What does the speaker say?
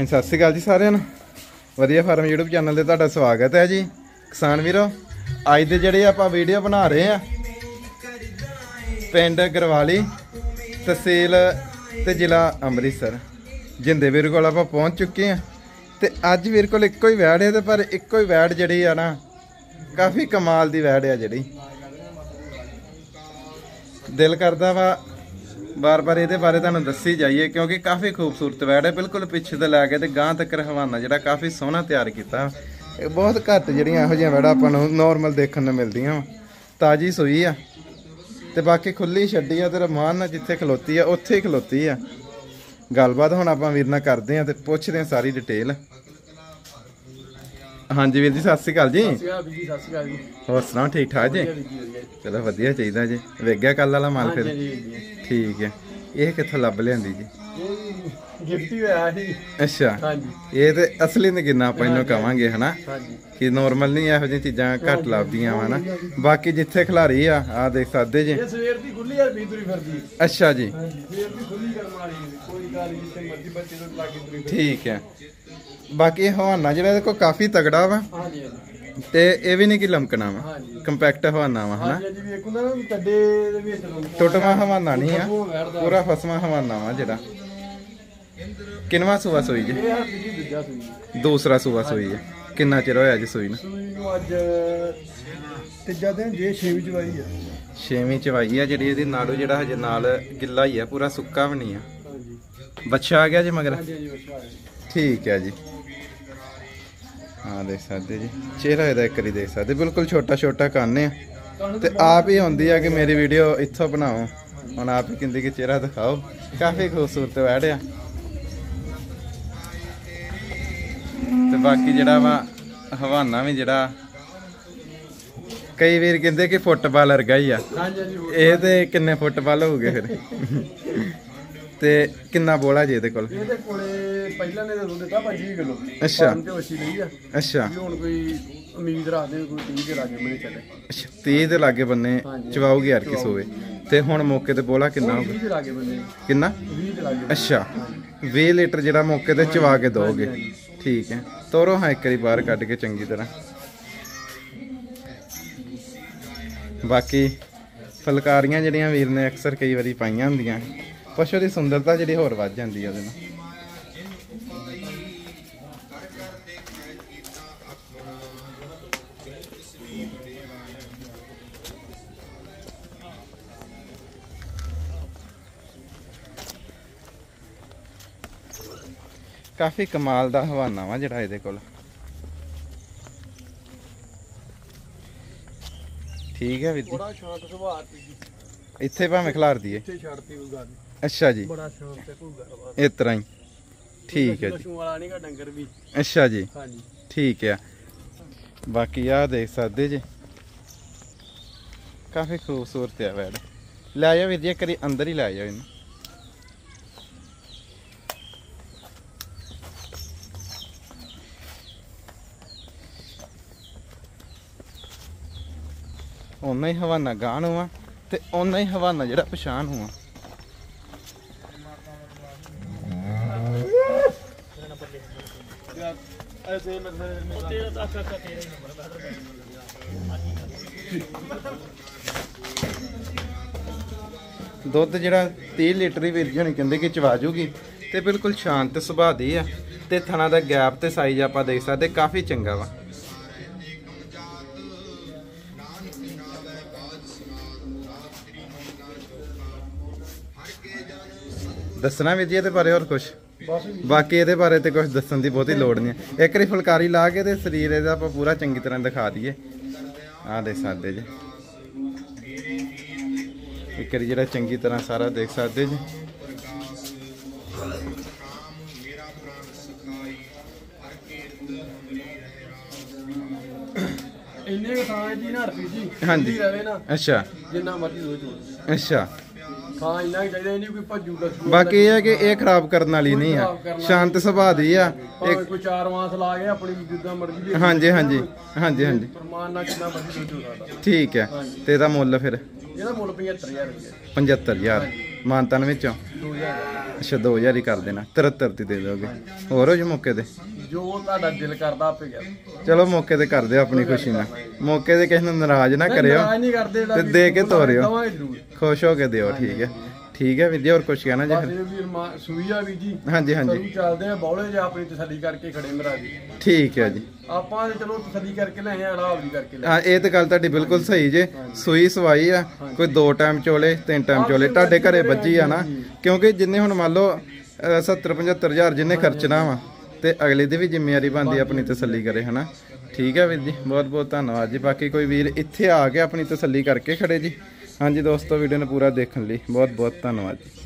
ਹਾਂਜੀ, ਸਤਿ ਸ਼੍ਰੀ ਅਕਾਲ ਜੀ ਸਾਰਿਆਂ ਨੂੰ। ਵਧੀਆ ਫਾਰਮ YouTube ਚੈਨਲ ਤੇ ਤੁਹਾਡਾ ਸਵਾਗਤ ਹੈ ਜੀ। ਕਿਸਾਨ ਵੀਰੋ, ਅੱਜ ਦੇ ਜਿਹੜੇ ਆਪਾਂ ਵੀਡੀਓ ਬਣਾ ਰਹੇ ਆ ਪਿੰਡ ਗਰਵਾਲੀ, ਤਹਿਸੀਲ ਤੇ ਜ਼ਿਲ੍ਹਾ ਅੰਮ੍ਰਿਤਸਰ। ਜਿੰਦੇ ਵੀਰ ਕੋਲ ਆਪਾਂ ਪਹੁੰਚ ਚੁੱਕੇ ਆ ਤੇ ਅੱਜ ਵੀਰ ਕੋਲ ਇੱਕੋ ਹੀ ਵੈੜ ਹੈ ਤੇ ਪਰ ਇੱਕੋ ਹੀ ਵੈੜ ਜਿਹੜੀ ਆ ਨਾ, ਕਾਫੀ ਕਮਾਲ ਦੀ ਵੈੜ ਆ ਜਿਹੜੀ। ਦਿਲ ਕਰਦਾ ਵਾ ਬਾਰ-ਬਾਰ ਇਹਦੇ ਬਾਰੇ ਤੁਹਾਨੂੰ ਦੱਸੀ ਜਾਈਏ ਕਿਉਂਕਿ ਕਾਫੀ ਖੂਬਸੂਰਤ ਵੈੜ ਹੈ। ਬਿਲਕੁਲ ਪਿੱਛੇ ਤੋਂ ਲੈ ਕੇ ਤੇ ਗਾਂ ਤੱਕ ਹਵਾਨਾ ਜਿਹੜਾ ਕਾਫੀ ਸੋਹਣਾ ਤਿਆਰ ਕੀਤਾ। ਇਹ ਬਹੁਤ ਘੱਟ ਜਿਹੜੀਆਂ ਇਹੋ ਜਿਹੀਆਂ ਵੈੜਾਂ ਆਪਾਂ ਨੂੰ ਨਾਰਮਲ ਦੇਖਣ ਨੂੰ ਮਿਲਦੀਆਂ। ਤਾਜੀ ਸੂਈ ਆ। ਤੇ ਬਾਕੀ ਖੁੱਲੀ ਛੱਡੀ ਆ ਤੇ ਰਮਾਨ ਨਾਲ ਜਿੱਥੇ ਖਲੋਤੀ ਆ ਉੱਥੇ ਹੀ ਖਲੋਤੀ ਆ। ਗੱਲਬਾਤ ਹੁਣ ਆਪਾਂ ਵੀਰ ਨਾਲ ਕਰਦੇ ਆ ਤੇ ਪੁੱਛਦੇ ਆ ਸਾਰੀ ਡਿਟੇਲ ਹਾਂਜੀ ਵੀਰ ਜੀ ਸਤਿ ਸ਼੍ਰੀ ਅਕਾਲ ਜੀ। ਸਤਿ ਸ਼੍ਰੀ ਅਕਾਲ ਜੀ ਸਤਿ ਸ਼੍ਰੀ ਅਕਾਲ ਜੀ। ਹੋਰ ਸੁਣਾਓ ਠੀਕ ਠਾਕ ਜੀ? ਚਲੋ ਵਧੀਆ ਚਾਹੀਦਾ ਜੀ। ਵੇਗਿਆ ਕੱਲ ਵਾਲਾ ਮਾਲ ਫਿਰ। ਠੀਕ ਹੈ। ਇਹ ਕਿੱਥੋਂ ਲੱਭ ਲਿਆਂਦੀ ਜੀ? ਇਹ ਗਿਫਟ ਹੋਇਆ ਸੀ। ਅੱਛਾ। ਹਾਂਜੀ। ਇਹ ਤੇ ਅਸਲੀ ਨਗਿਨਾ ਆਪਾਂ ਇਹਨੂੰ ਕਵਾਂਗੇ ਹਨਾ? ਹਾਂਜੀ। ਕਿ ਨਾਰਮਲ ਨਹੀਂ ਇਹੋ ਜਿਹੀਆਂ ਚੀਜ਼ਾਂ ਘੱਟ ਲੱਭਦੀਆਂ ਵਾ ਹਨਾ? ਬਾਕੀ ਜਿੱਥੇ ਖਿਲਾਰੀ ਆ ਆ ਦੇਖ ਸਕਦੇ ਜੀ। ਇਹ ਸਵੇਰ ਦੀ ਖੁੱਲੀ ਆ ਵੀ ਤੁਰੀ ਫਿਰਦੀ। ਅੱਛਾ ਜੀ। ਹਾਂਜੀ ਸਵੇਰ ਦੀ ਖੁੱਲੀ ਕਰਨ ਵਾਲੀ ਹੈ। ਕੋਈ ਗੱਲ ਨਹੀਂ ਤੇ ਮਰਜ਼ੀ ਬੱਚੇ ਨੂੰ ਲਾ ਕੇ ਤੁਰੀ ਫਿਰਦੀ। ਠੀਕ ਹੈ। ਬਾਕੀ ਇਹ ਹਵਾਨਾ ਜਿਹੜਾ ਇਹਦੇ ਕੋਲ ਕਾਫੀ ਤਗੜਾ ਵਾ। ਹਾਂਜੀ ਹਾਂਜੀ। ਤੇ ਇਹ ਵੀ ਨਹੀਂ ਕਿ ਲਮਕਣਾ ਵਾ ਹਾਂਜੀ। ਕੰਪੈਕਟ ਹਵਾਨਾ ਵਾ ਹਨਾ? ਹਾਂਜੀ ਵੀ ਇੱਕ ਹੁੰਦਾ ਨਾ ਕੱਡੇ ਦੇ ਵਿੱਚ ਟੁੱਟਵਾ ਹਵਾਨਾ ਨਹੀਂ ਆ। ਪੂਰਾ ਫਸਵਾ ਹਵਾਨਾ ਵਾ ਜਿਹੜਾ। ਕਿੰਨਵਾ ਸੂਆ ਸੋਈ ਜੀ? ਇਹ ਹੱਥ ਜੀ ਦੂਜਾ ਸੂਈ ਦੂਸਰਾ ਸੂਆ ਸੋਈ ਹੈ ਕਿੰਨਾ ਚਿਰ ਹੋਇਆ ਜੀ ਸੂਈ ਨੂੰ? ਸੂਈ ਨੂੰ ਅੱਜ ਤੀਜਾ ਦਿਨ ਜੇ 6 ਵਿੱਚ ਵਾਈ ਆ। ਛੇਵੀਂ ਚਵਾਈ ਆ ਜਿਹੜੀ ਇਹਦੀ ਨਾੜੂ ਜਿਹੜਾ ਹਜੇ ਨਾਲ ਗਿੱਲਾ ਹੀ ਆ ਪੂਰਾ ਸੁੱਕਾ ਵੀ ਨਹੀਂ ਆ। ਹਾਂਜੀ। ਬੱਚਾ ਆ ਗਿਆ ਜੀ ਮਗਰ? ਹਾਂਜੀ ਹਾਂਜੀ ਬੱਚਾ ਆ ਠੀਕ ਹੈ ਜੀ। ਹਾਂ, ਦੇਖ ਸਕਦੇ ਜੀ। ਚਿਹਰਾ ਇਹਦਾ ਇੱਕ ਵਾਰੀ ਦੇਖ ਸਕਦੇ। ਬਿਲਕੁਲ ਛੋਟਾ ਛੋਟਾ ਕੰਨ ਆ। ਤੁਹਾਨੂੰ ਤੇ ਆਪ ਹੀ ਹੁੰਦੀ ਆ ਕਿ ਮੇਰੀ ਵੀਡੀਓ ਇੱਥੋਂ ਬਣਾਓ। ਹੁਣ ਆਪ ਹੀ ਕਹਿੰਦੇ ਕਿ ਚਿਹਰਾ ਦਿਖਾਓ। ਕਾਫੀ ਖੂਬਸੂਰਤ ਵੈੜਿਆ ਤੇ ਬਾਕੀ ਜਿਹੜਾ ਵਾ, ਹਵਾਨਾ ਵੀ ਜਿਹੜਾ, ਕਈ ਵੀਰ ਕਹਿੰਦੇ ਕਿ ਫੁੱਟਬਾਲ ਵਰਗਾ ਹੀ ਆ। ਹਾਂਜੀ ਇਹ ਤੇ ਕਿੰਨੇ ਫੁੱਟਬਾਲ ਹੋਊਗੇ ਫਿਰ? ਤੇ ਕਿੰਨਾ ਬੋਲਾ ਜੀ ਇਹਦੇ ਕੋਲ ਇਹਦੇ ਕੋਲੇ? ਪਹਿਲਾਂ ਨੇ ਦੁੱਧ ਦਿੱਤਾ 25 ਕਿਲੋ। ਅੱਛਾ। ਤੇ ਵਸੀ ਲਈ ਆ। ਅੱਛਾ। ਵੀ ਹੁਣ ਕੋਈ ਉਮੀਦ ਰੱਖਦੇ ਹਾਂ ਕੋਈ 30 ਦੇ ਲਾਗੇ ਬਣੇ ਚੱਲੇ। ਅੱਛਾ 30 ਦੇ ਲਾਗੇ ਬੰਨੇ ਹਾਂਜੀ। ਚਵਾਉਗੀ ਯਾਰ ਕਿਸ ਹੋਵੇ। ਤੇ ਹੁਣ ਮੌਕੇ ਤੇ ਬੋਲਾ ਕਿੰਨਾ ਹੋਊਗਾ? 20 ਦੇ ਲਾਗੇ ਬਣੇ ਕਿੰਨਾ? 20 ਦੇ ਲਾਗੇ। ਅੱਛਾ। 20 ਲੀਟਰ ਜਿਹੜਾ ਮੌਕੇ ਤੇ ਚਵਾ ਕੇ ਦੋਗੇ ਠੀਕ ਹੈ। ਤੋਰੋ ਹਾਂ ਇੱਕ ਵਾਰੀ ਬਾਹਰ ਕੱਢ ਕੇ ਚੰਗੀ ਤਰ੍ਹਾਂ। ਬਾਕੀ ਫਲਕਾਰੀਆਂ ਜਿਹੜੀਆਂ ਵੀਰ ਨੇ ਅਕਸਰ ਕਈ ਵਾਰੀ ਪਾਈਆਂ ਹੁੰਦੀਆਂ। ਪਸ਼ੂ ਦੀ ਸੁੰਦਰਤਾ ਜਿਹੜੀ ਹੋਰ ਵੱਧ ਜਾਂਦੀ ਹੈ ਉਹਦੇ ਨਾਲ। ਕਾਫੀ ਕਮਾਲ ਦਾ ਹਵਾਨਾ ਵਾ ਜਿਹੜਾ ਇਹਦੇ ਕੋਲ। ਠੀਕ ਹੈ ਵੀਰ ਜੀ। ਬੜਾ ਸ਼ਾਂਤ ਸੁਭਾਅ ਸੀ ਜੀ। ਇੱਥੇ ਭਾਵੇਂ ਖਿਲਾਰ ਦਈਏ। ਇੱਥੇ ਛੱਡਤੀ। ਅੱਛਾ ਜੀ। ਬੜਾ ਸ਼ਾਂਤ ਤੇ ਕੋਈ ਗੱਲਬਾਤ ਇਸ ਤਰ੍ਹਾਂ ਹੀ। ਠੀਕ ਹੈ ਜੀ। ਪਸ਼ੂ ਵਾਲਾ ਨਹੀਂਗਾ ਡੰਗਰ ਵੀ। ਅੱਛਾ ਜੀ। ਹਾਂਜੀ। ਠੀਕ ਹੈ। ਬਾਕੀ ਆ ਦੇਖ ਸਕਦੇ ਜੀ। ਕਾਫੀ ਖੂਬਸੂਰਤ ਹੈ ਵੈੜ। ਲੈ ਜਾ ਵੀਰ ਜੀ ਇੱਕ ਵਾਰੀ ਅੰਦਰ ਹੀ ਲੈ ਜਾਓ ਇਹਨੂੰ। ਉਹਨਾਂ ਹੀ ਹਵਾਨਾ ਗਾਣ ਹੋਆ ਤੇ ਉਹਨਾਂ ਹੀ ਹਵਾਨਾ ਜਿਹੜਾ ਪਛਾਣ ਹੋਆ ਐਸੇ ਮਤਲਬ ਤੇਰਾ ਤਾਂ ਅੱਖਾਂ ਤੇਰਾ ਹੀ ਨੰਬਰ ਦੁੱਧ ਜਿਹੜਾ 30 ਲੀਟਰ ਹੀ ਵੀਰ ਜੀ ਕਹਿੰਦੇ ਕਿ ਚਵਾ ਜੂਗੀ ਤੇ ਬਿਲਕੁਲ ਸ਼ਾਂਤ ਸੁਭਾਅ ਦੀ ਆ ਤੇ ਥਣਾ ਦਾ ਗੈਪ ਤੇ ਸਾਈਜ਼ ਆਪਾਂ ਦੇਖ ਸਕਦੇ, ਕਾਫੀ ਚੰਗਾ ਵਾ। ਦੱਸਣਾ ਵੀਰ ਜੀ ਇਹਦੇ ਬਾਰੇ ਹੋਰ ਕੁਝ ਬਾਕੀ ਇਹਦੇ ਬਾਰੇ ਤੇ ਕੁਝ ਦੱਸਣ ਦੀ ਬਹੁਤੀ ਲੋੜ ਨਹੀਂ। ਹੈ ਇੱਕ ਵਾਰੀ ਫੁਲਕਾਰੀ ਲਾ ਕੇ ਤੇ ਸਰੀਰ ਇਹਦਾ ਆਪਾਂ ਪੂਰਾ ਚੰਗੀ ਤਰ੍ਹਾਂ ਦਿਖਾ ਦਈਏ। ਆਹ ਦੇਖ ਸਕਦੇ ਜੀ। ਇੱਕ ਵਾਰੀ ਜਿਹੜਾ ਚੰਗੀ ਤਰ੍ਹਾਂ ਸਾਰਾ ਦੇਖ ਸਕਦੇ ਜੀ। ਇੰਨੇ ਥਾਂ ਜੀ ਨਾ ਰਪੀ ਜੀ ਹਾਂਜੀ। ਰਵੇ ਨਾ। ਅੱਛਾ। ਜਿੰਨਾ ਮਰਜ਼ੀ ਰੋਜ਼। ਅੱਛਾ। ਥਾਂ ਇੰਨਾ ਕੁ ਚਾਹੀਦਾ ਇਹ ਨਹੀਂ ਕੋਈ ਭੱਜੂ ਦੱਸੂ ਬਾਕੀ ਇਹ ਹੈ ਕਿ ਇਹ ਖਰਾਬ ਕਰਨ ਵਾਲੀ ਨਹੀਂ ਆ। ਸ਼ਾਂਤ ਸੁਭਾਅ ਦੀ ਆ। ਭਾਵੇਂ ਕੋਈ ਚਾਰ ਮਾਸ ਲਾ ਕੇ ਆਪਣੀ ਜਿੱਦਾਂ ਮਰਜ਼ੀ ਦੀ ਹਾਂਜੀ ਹਾਂਜੀ ਹਾਂਜੀ ਹਾਂਜੀ। ਪਰਮਾਨ ਨਾਲ ਕਿੰਨਾ ਮਰਜ਼ੀ ਸਕਦਾ ਠੀਕ ਹੈ। ਤੇ ਇਹਦਾ ਮੁੱਲ ਫਿਰ? ਇਹਦਾ ਮੁੱਲ 75000 ਰੁਪਏ 75000 ਮਾਨਤਨ ਵਿੱਚੋਂ? 2000 ਅੱਛਾ 2000 ਹੀ ਕਰ ਦੇਣਾ। 73 ਦੀ ਦੇ ਦੋਗੇ। ਹੋਰ ਹੋ ਜੀ ਮੌਕੇ ਤੇ? ਜੋ ਤੁਹਾਡਾ ਦਿਲ ਕਰਦਾ ਆਪੇ ਕਰ। ਚਲੋ ਮੌਕੇ ਤੇ ਕਰ ਦਿਓ ਆਪਣੀ ਖੁਸ਼ੀ ਨਾਲ। ਮੌਕੇ ਤੇ ਕਿਸੇ ਨੂੰ ਨਾਰਾਜ਼ ਨਾ ਕਰਿਓ ਨਹੀਂ ਕਰਦੇ ਤੇ ਦੇ ਕੇ ਤੋਰਿਓ। ਦਵਾਂਗੇ ਜ਼ਰੂਰ। ਖੁਸ਼ ਹੋ ਕੇ ਦਿਓ ਠੀਕ ਹੈ। ਠੀਕ ਹੈ ਵਿਦਿਆ ਹੋਰ ਕੁਝ ਕਹਿਣਾ ਜੀ ਬਸ ਇਹ ਵੀਰ ਮਾ ਸੂਈ ਆ ਵੀ ਜੀ। ਹਾਂਜੀ ਹਾਂਜੀ। ਸਰੂ ਚੱਲਦੇ ਆ ਬੌਲੇ ਜੇ ਆਪਣੀ ਤਸੱਲੀ ਕਰਕੇ ਖੜੇ ਮੇਰਾ ਜੀ। ਠੀਕ ਹੈ ਜੀ। ਆਪਾਂ ਤੇ ਚਲੋ ਤਸੱਲੀ ਕਰਕੇ ਲੈ ਆਏ ਆ ਰਾਵ ਵੀ ਕਰਕੇ ਲੈ ਹਾਂ ਇਹ ਤਾਂ ਗੱਲ ਤੁਹਾਡੀ ਬਿਲਕੁਲ ਸਹੀ ਜੇ। ਸੂਈ ਸਵਾਈ ਆ ਕੋਈ ਦੋ ਟਾਈਮ ਚੋਲੇ ਤਿੰਨ ਟਾਈਮ ਚੋਲੇ। ਤੁਹਾਡੇ ਘਰੇ ਵੱਜੀ ਆ ਨਾ ਕਿਉਂਕਿ ਜਿੰਨੇ ਹੁਣ ਮੰਨ ਲਓ 70 75 ਹਜ਼ਾਰ ਜਿੰਨੇ ਖਰਚਣਾ ਵਾ ਤੇ ਅਗਲੇ ਦੀ ਵੀ ਜ਼ਿੰਮੇਵਾਰੀ ਬਣਦੀ ਆ ਆਪਣੀ ਤਸੱਲੀ ਕਰੇ ਹਨਾ? ਠੀਕ ਹੈ ਵੀਰ ਜੀ ਬਹੁਤ ਬਹੁਤ ਧੰਨਵਾਦ ਜੀ। ਬਾਕੀ ਕੋਈ ਵੀਰ ਇੱਥੇ ਆ ਕੇ ਆਪਣੀ ਤਸੱਲੀ ਕਰਕੇ ਖੜੇ ਜੀ। ਹਾਂਜੀ ਦੋਸਤੋ ਵੀਡੀਓ ਨੂੰ ਪੂਰਾ ਦੇਖਣ ਲਈ ਬਹੁਤ ਬਹੁਤ ਧੰਨਵਾਦ ਜੀ।